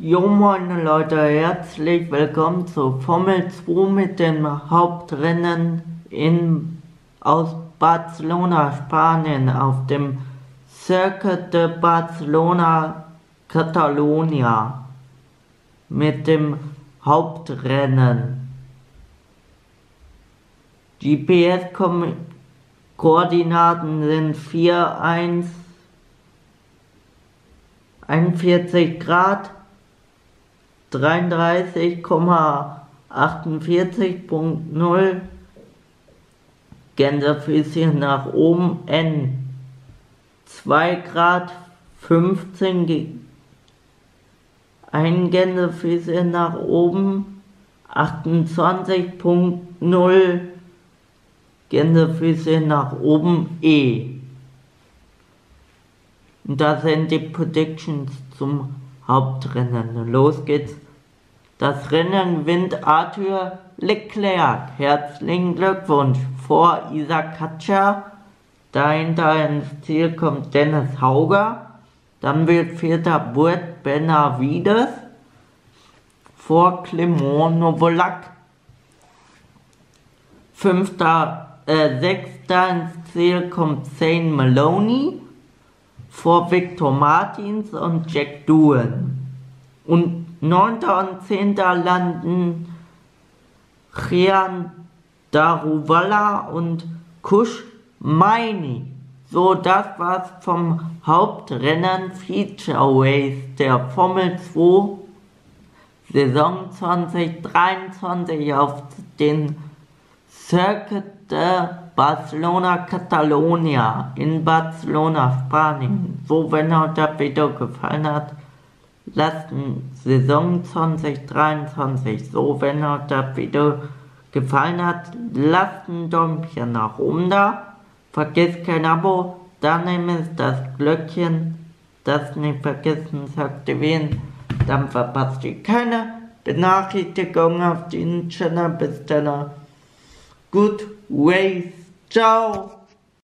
Jo moin Leute, herzlich willkommen zu Formel 2 mit dem Hauptrennen in, aus Barcelona, Spanien auf dem Circuit de Barcelona Catalonia mit dem Hauptrennen. GPS-Koordinaten sind 4, 1, 41 Grad, 33,48.0 Gänsefüßchen nach oben N 2 Grad 15 ein Gänsefüßchen nach oben 28.0 Gänsefüßchen nach oben E. Und das sind die Predictions zum Hauptrennen. Los geht's. Das Rennen gewinnt Arthur Leclerc. Herzlichen Glückwunsch vor Isaac Katcher. Dahinter ins Ziel kommt Dennis Hauger. Dann wird vierter Burt Benavides vor Clement Novolak. Fünfter, äh, sechster ins Ziel kommt Zane Maloney vor Victor Martins und Jack Doohan. Und 9. und 10. landen Rian Daruvala und Kush Maini. So, das war's vom Hauptrennen Feature Race der Formel 2 Saison 2023 auf den Circuit de Barcelona Catalonia in Barcelona, Spanien. So, wenn euch das Video gefallen hat, lasst ein Saison 2023. So, wenn euch das Video gefallen hat, lasst ein Däumchen nach oben da. Vergesst kein Abo, daneben ist das Glöckchen, das nicht vergessen zu aktivieren. Dann verpasst ihr keine Benachrichtigung auf den Channel. Bis dann. Good ways. 招